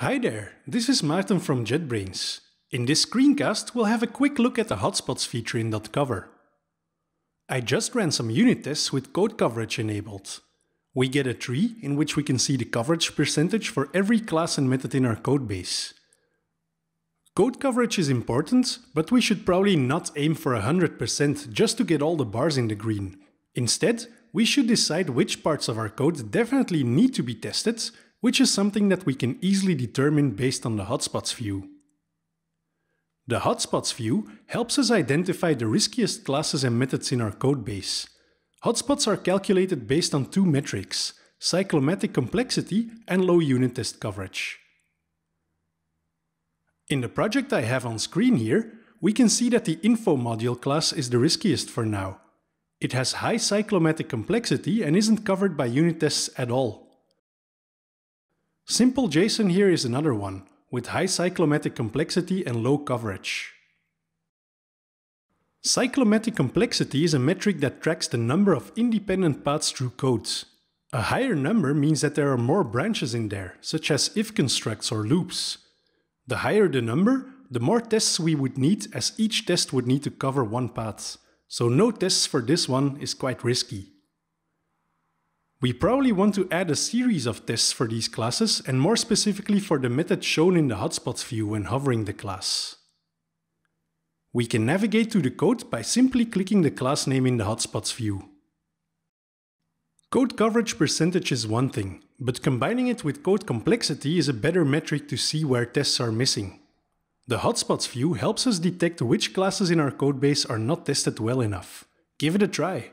Hi there, this is Maarten from JetBrains. In this screencast, we'll have a quick look at the hotspots feature in dotCover. I just ran some unit tests with code coverage enabled. We get a tree in which we can see the coverage percentage for every class and method in our codebase. Code coverage is important, but we should probably not aim for 100% just to get all the bars in the green. Instead, we should decide which parts of our code definitely need to be tested which is something that we can easily determine based on the hotspots view. The hotspots view helps us identify the riskiest classes and methods in our codebase. Hotspots are calculated based on two metrics, cyclomatic complexity and low unit test coverage. In the project I have on screen here, we can see that the info module class is the riskiest for now. It has high cyclomatic complexity and isn't covered by unit tests at all. Simple JSON here is another one, with high cyclomatic complexity and low coverage. Cyclomatic complexity is a metric that tracks the number of independent paths through codes. A higher number means that there are more branches in there, such as if constructs or loops. The higher the number, the more tests we would need as each test would need to cover one path. So no tests for this one is quite risky. We probably want to add a series of tests for these classes and more specifically for the method shown in the hotspots view when hovering the class. We can navigate to the code by simply clicking the class name in the hotspots view. Code coverage percentage is one thing, but combining it with code complexity is a better metric to see where tests are missing. The hotspots view helps us detect which classes in our codebase are not tested well enough. Give it a try.